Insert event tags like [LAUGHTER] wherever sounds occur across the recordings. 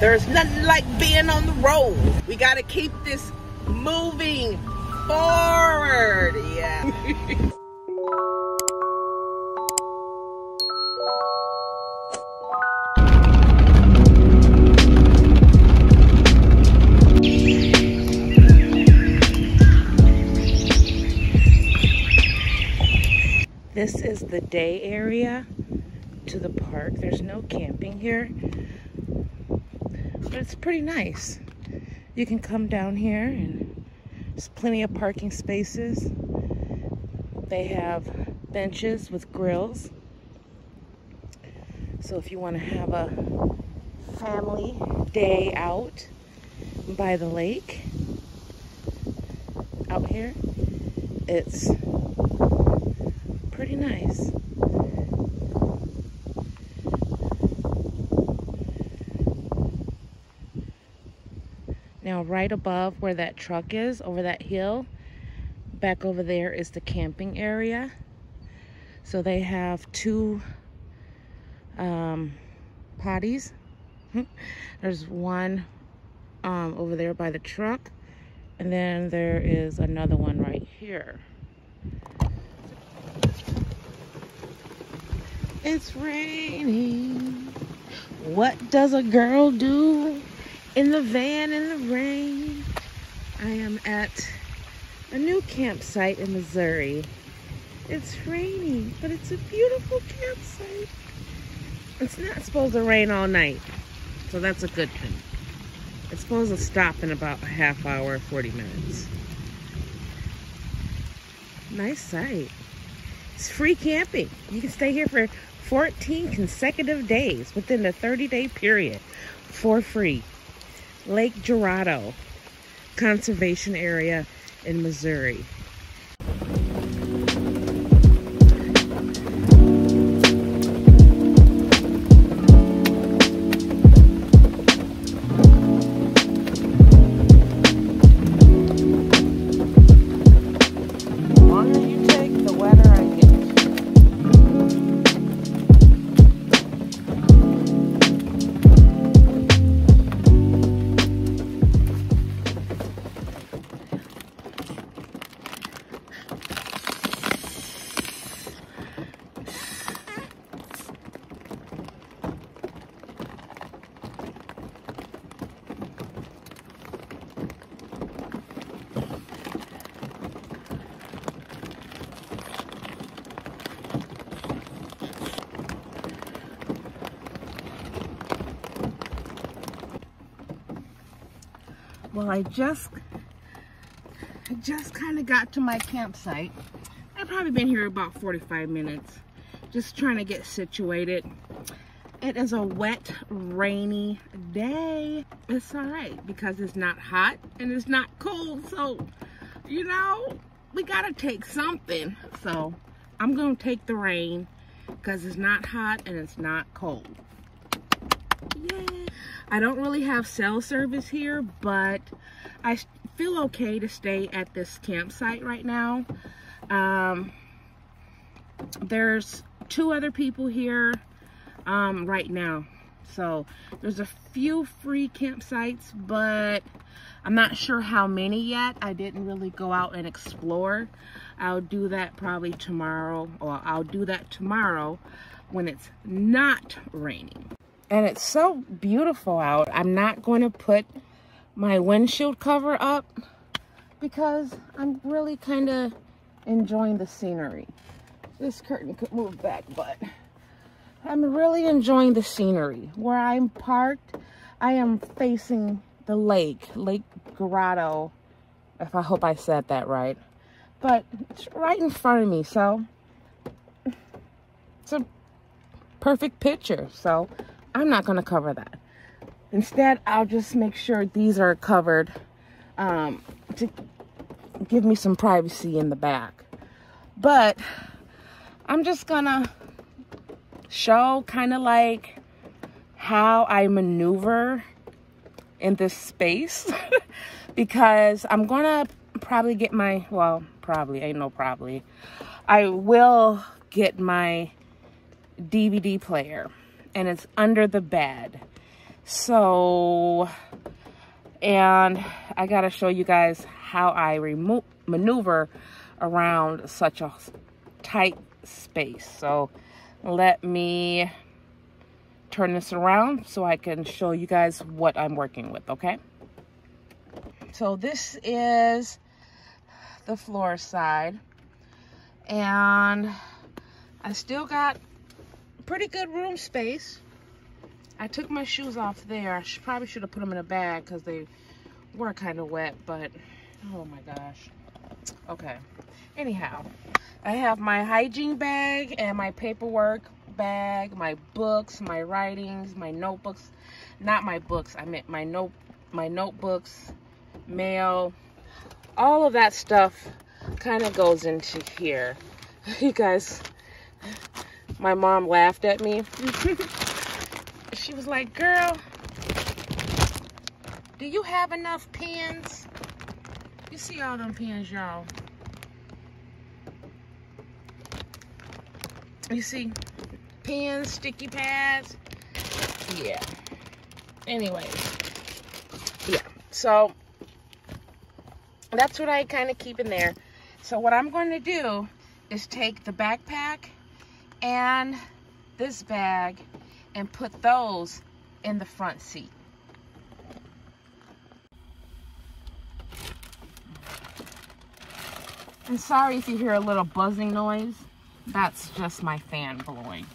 There's nothing like being on the road. We got to keep this moving forward. Yeah. This is the day area to the park. There's no camping here, but it's pretty nice. You can come down here and there's plenty of parking spaces. They have benches with grills. So if you want to have a family day out by the lake out here, it's pretty nice. Now right above where that truck is, over that hill, back over there is the camping area. So they have two um, potties. [LAUGHS] There's one um, over there by the truck. And then there is another one right here. It's raining. What does a girl do in the van in the rain? I am at a new campsite in Missouri. It's raining, but it's a beautiful campsite. It's not supposed to rain all night, so that's a good thing. It's supposed to stop in about a half hour, 40 minutes. Nice site. It's free camping. You can stay here for 14 consecutive days within the 30 day period for free. Lake Girardeau Conservation Area in Missouri. Well, I just, I just kind of got to my campsite. I've probably been here about 45 minutes, just trying to get situated. It is a wet, rainy day. It's all right because it's not hot and it's not cold. So, you know, we got to take something. So, I'm going to take the rain because it's not hot and it's not cold. Yay! I don't really have cell service here, but I feel okay to stay at this campsite right now. Um, there's two other people here um, right now. So there's a few free campsites, but I'm not sure how many yet. I didn't really go out and explore. I'll do that probably tomorrow, or I'll do that tomorrow when it's not raining and it's so beautiful out. I'm not going to put my windshield cover up because I'm really kind of enjoying the scenery. This curtain could move back, but I'm really enjoying the scenery. Where I'm parked, I am facing the lake, Lake Grotto, if I hope I said that right. But it's right in front of me, so it's a perfect picture. So I'm not going to cover that. Instead, I'll just make sure these are covered um, to give me some privacy in the back. But I'm just going to show kind of like how I maneuver in this space [LAUGHS] because I'm going to probably get my, well, probably, I know probably, I will get my DVD player and it's under the bed. So, and I got to show you guys how I maneuver around such a tight space. So let me turn this around so I can show you guys what I'm working with, okay? So this is the floor side. And I still got pretty good room space. I took my shoes off there. I should, probably should have put them in a bag because they were kind of wet, but oh my gosh. Okay. Anyhow, I have my hygiene bag and my paperwork bag, my books, my writings, my notebooks. Not my books, I meant my note my notebooks, mail, all of that stuff kind of goes into here. [LAUGHS] You guys, my mom laughed at me. [LAUGHS] she was like, girl, do you have enough pens? You see all them pens, y'all. You see, pens, sticky pads. Yeah. Anyways, yeah. So, that's what I kind of keep in there. So what I'm going to do is take the backpack and this bag and put those in the front seat. I'm sorry if you hear a little buzzing noise. That's just my fan blowing.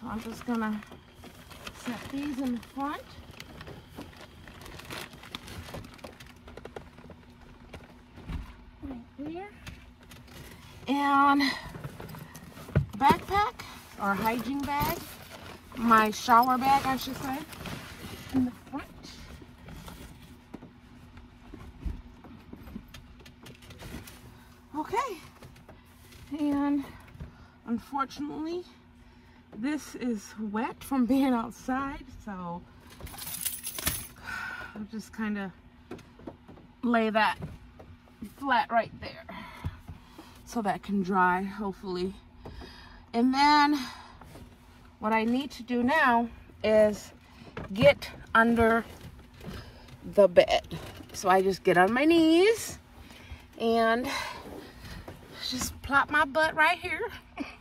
So I'm just gonna set these in the front. Right here. And backpack or hygiene bag, my shower bag, I should say, in the front. Okay. And unfortunately, this is wet from being outside, so I'll just kind of lay that flat right there so that can dry hopefully. And then what I need to do now is get under the bed. So I just get on my knees and just plop my butt right here. [LAUGHS]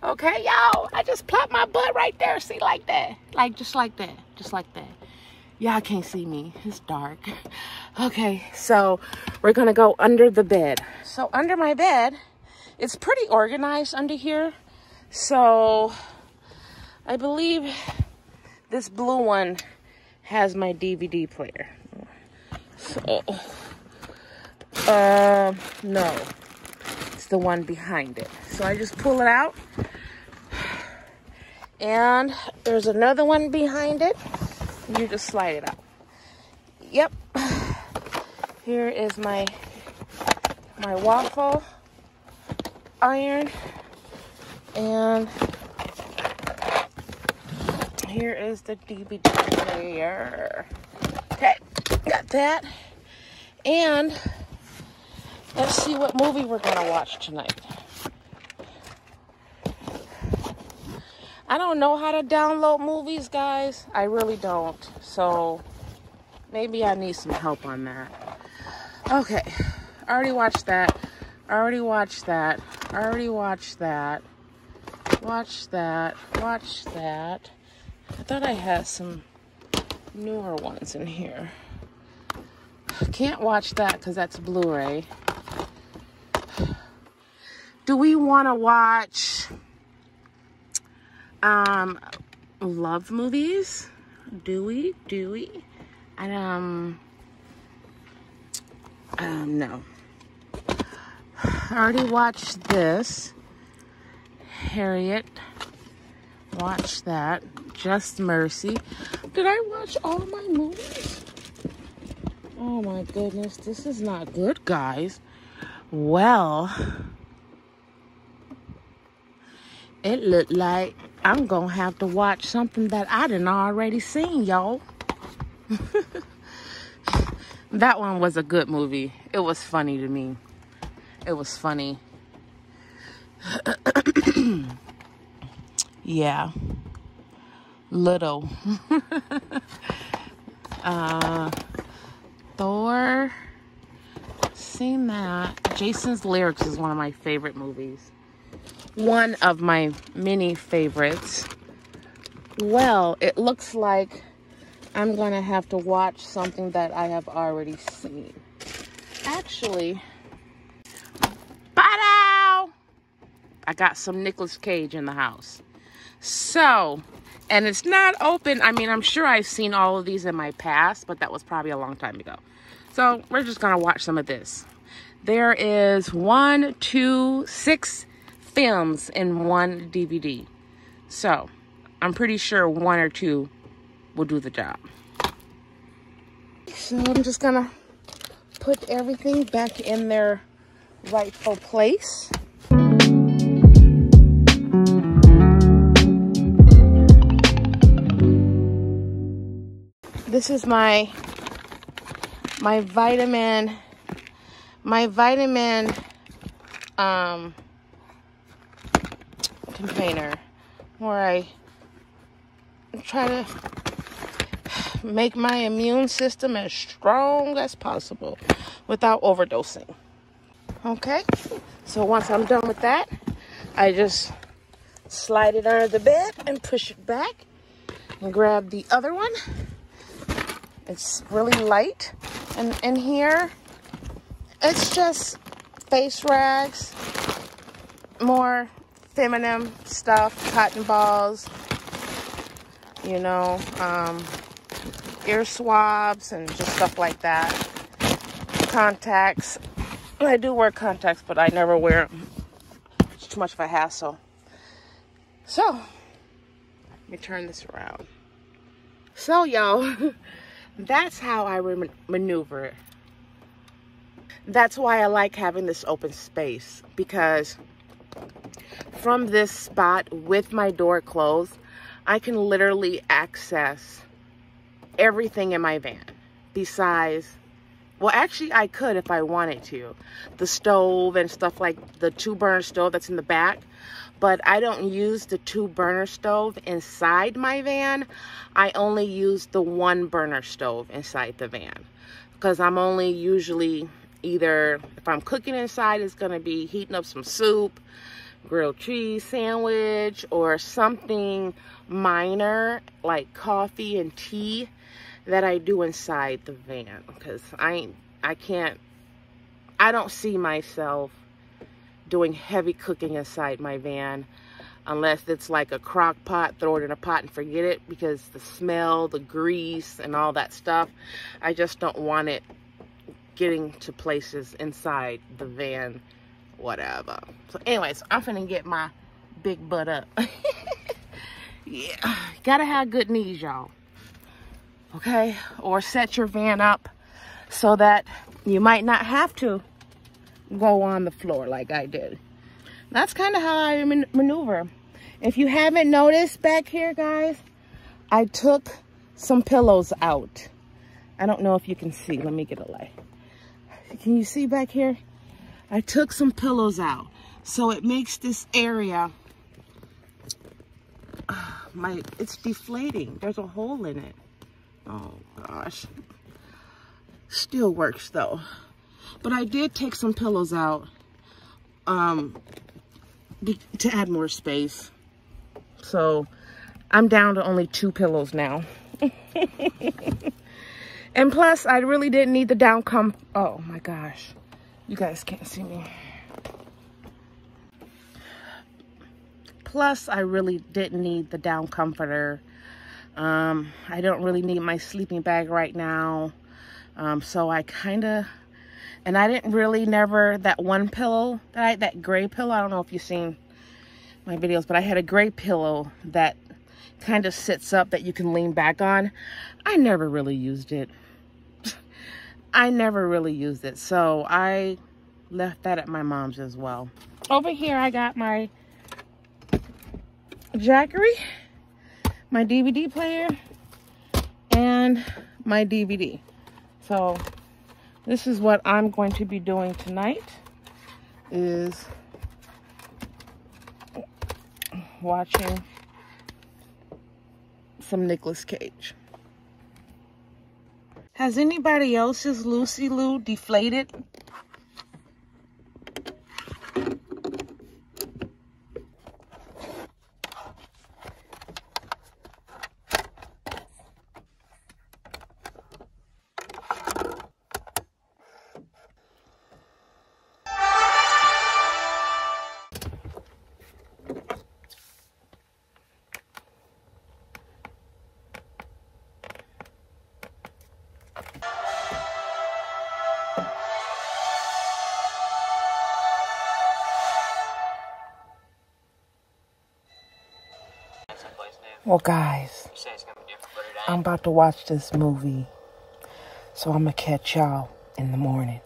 Okay y'all I just plop my butt right there see like that. Like just like that just like that. Y'all can't see me it's dark Okay, so we're gonna go under the bed. So under my bed, it's pretty organized under here. So I believe this blue one has my DVD player. So, uh, no, it's the one behind it. So I just pull it out. And there's another one behind it. You just slide it out. Yep. Here is my my waffle iron and here is the DVD player. Okay, got that. And let's see what movie we're gonna watch tonight. I don't know how to download movies, guys. I really don't. So maybe I need some help on that. Okay. I already watched that. I already watched that. I already watched that. Watch that. Watch that. I thought I had some newer ones in here. Can't watch that because that's Blu-ray. Do we want to watch um love movies? Do we? Do we? And um um, no. I already watched this. Harriet. Watch that. Just Mercy. Did I watch all my movies? Oh my goodness. This is not good, guys. Well, it looked like I'm to have to watch something that I didn't already seen, y'all. [LAUGHS] That one was a good movie. It was funny to me. It was funny. [CLEARS THROAT] Yeah. Little. [LAUGHS] uh, Thor. Seen that. Jason's Lyrics is one of my favorite movies. One of my many favorites. Well, it looks like I'm going to have to watch something that I have already seen. Actually, I got some Nicolas Cage in the house. So, and it's not open. I mean, I'm sure I've seen all of these in my past, but that was probably a long time ago. So we're just going to watch some of this. There is one, two, six films in one DVD. So I'm pretty sure one or two will do the job. So I'm just to put everything back in their rightful place. This is my my vitamin my vitamin um container where I try to make my immune system as strong as possible without overdosing. Okay, so once I'm done with that, I just slide it under the bed and push it back and grab the other one. It's really light. And in here, it's just face rags, more feminine stuff, cotton balls, you know, um, ear swabs and just stuff like that. Contacts. I do wear contacts, but I never wear them. It's too much of a hassle. So, let me turn this around. So, y'all. [LAUGHS] That's how I maneuver. That's why I like having this open space because from this spot with my door closed, I can literally access everything in my van besides well actually I could if I wanted to the stove and stuff like the two burner stove that's in the back but I don't use the two burner stove inside my van. I only use the one burner stove inside the van because I'm only usually either if I'm cooking inside it's going to be heating up some soup, grilled cheese sandwich or something minor like coffee and tea that I do inside the van because I I can't I don't see myself doing heavy cooking inside my van unless it's like a crock pot throw it in a pot and forget it because the smell the grease and all that stuff I just don't want it getting to places inside the van whatever. So anyways I'm gonna get my big butt up. [LAUGHS] Yeah gotta have good knees y'all okay or set your van up so that you might not have to go on the floor like I did. That's kind of how I man maneuver. If you haven't noticed back here, guys, I took some pillows out. I don't know if you can see. Let me get a light. Can you see back here? I took some pillows out. So it makes this area, uh, my, it's deflating. There's a hole in it. Oh gosh. Still works though. But I did take some pillows out um, to add more space. So I'm down to only two pillows now. [LAUGHS] and plus, I really didn't need the down com. Oh my gosh. You guys can't see me. Plus, I really didn't need the down comforter. Um, I don't really need my sleeping bag right now. Um, so I kind of and I didn't really never, that one pillow, that, I, that gray pillow, I don't know if you've seen my videos, but I had a gray pillow that kind of sits up that you can lean back on. I never really used it. I never really used it. So I left that at my mom's as well. Over here, I got my Jackery, my DVD player, and my DVD. So this is what I'm going to be doing tonight is watching some Nicolas Cage. Has anybody else's Lucy Lou deflated? Well, guys, I'm about to watch this movie. So I'm going to catch y'all in the morning.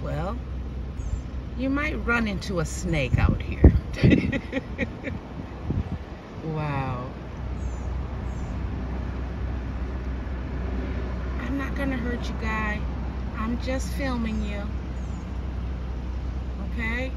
Well, you might run into a snake out here. [LAUGHS] wow. I'm not gonna hurt you guy. I'm just filming you. Okay?